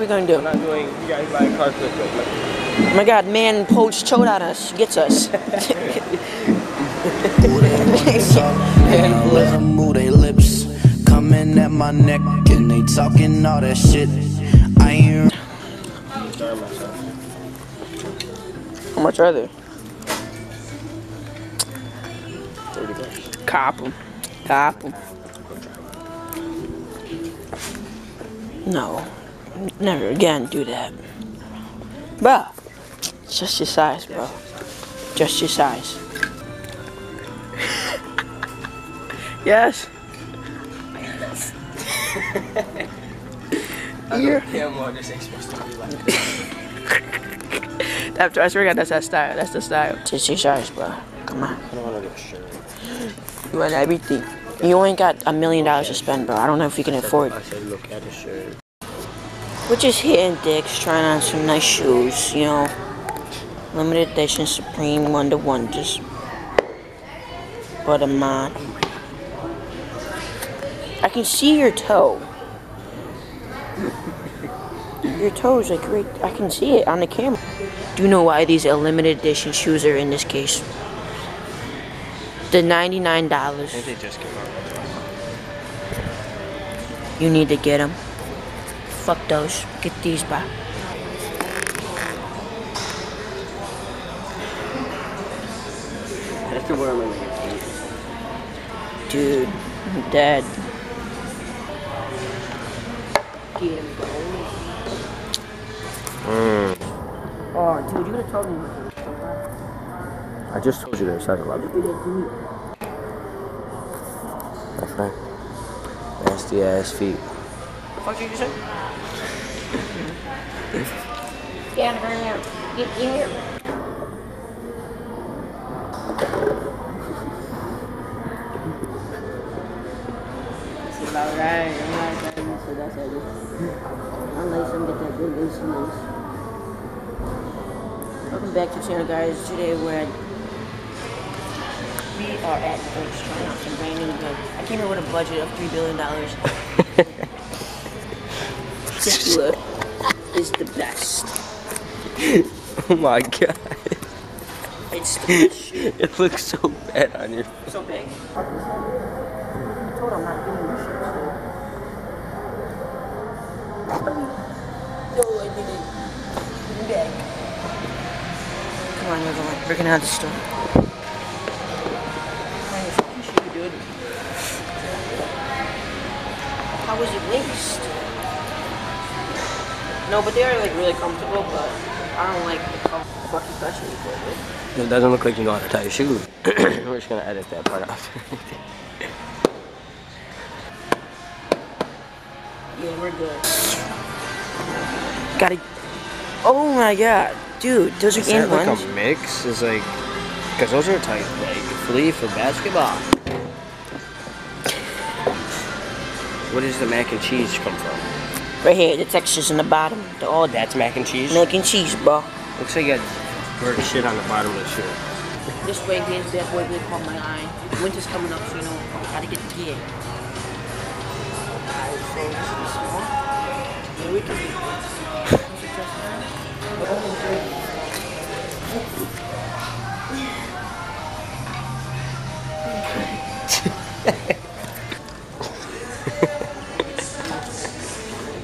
we gonna do? I'm not doing. You guys buy a car quick. Like, Oh my god, man poached chode on us. Gets us. Ooh, they wanna talk, and I let 'em move their lips. Coming at my neck, and they talking all that shit. I ain't I'm starting myself. How much are they? Thirty bucks. Cop them. Cop them. No. Never again do that. Bro. It's just your size, bro. Just your size. yes. You're- Damn, well, this ain't supposed to be like. That's, I swear God, that's that style. That's the style. Just your size, bro. Come on. I don't want to get a shirt. You want everything. You ain't got a million dollars to spend, bro. I don't know if you can afford. I said, look at the shirt. We're just hitting dicks, trying on some nice shoes, you know. Limited edition Supreme Wonder Wonders. But I'm on. I can see your toe. Your toes like right. I can see it on the camera. Do you know why these are limited edition shoes are in this case? The ninety-nine dollars. I think they just came out. You need to get them. Fuck those. Get these back. I have to wear them in like a case. Dude, I'm dead. Get him, bro. Oh, dude, you could have told me. I just told you they're 7 Eleven. That's right. Nasty ass feet. The fuck did you say? Get out of here. Get here. That's about right. I'm not driving, so that's it. Unless I'm get that good loose loose. Welcome back to the channel, guys. Today we're at we are at Burt's trying out some brand new goods. I came here with a budget of three billion dollars. Tequila is the best. oh my god. It's. It looks so bad on your So big. I told him I'm not this shit. I did it. I'm back. Come on. We're gonna have the store. No, but they are like really comfortable, but I don't like the fucking fashion for it. It doesn't look like you know how to tie your shoes. We're just gonna edit that part out. Yeah, we're good. Gotta. Oh my god, dude, those are Is game that like ones. a mix? Is like, cause those are tight, like flea for basketball. Where does the mac and cheese come from? Right here, the textures in the bottom. The all that That's mac and cheese. mac and cheese, bro. Looks like you got bird shit on the bottom of the shirt. This way, game's that boy really caught my eye. Winter's coming up, so you know, I gotta get the gear. Alright, so this is small. Yeah, we can.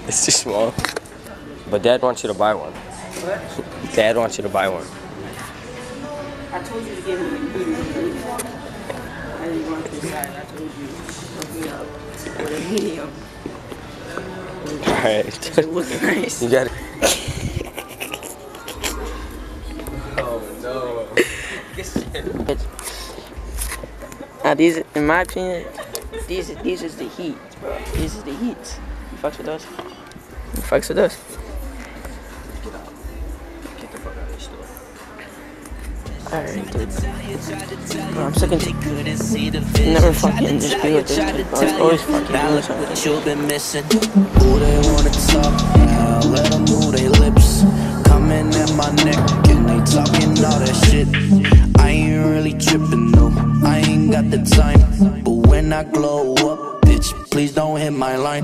It's too small. But dad wants you to buy one. What? Dad wants you to buy one. I told you to give me the. I didn't want this size. I told you. Look me up with a medium. Alright. It looks nice. you got it. oh no. Now these, in my opinion, these these is the heat, bro. These is the heat. You fucks with those? Fucks with? Get the fuck out of the store. Alright, dude. I'm sick and never fucking just be with this. It's always fucking missing. Ooh, they wanna talk, let 'em move their lips. Coming at my neck, and they talking all that shit. I ain't really tripping, no. I ain't got the time. But when I glow up, bitch, please don't hit my line.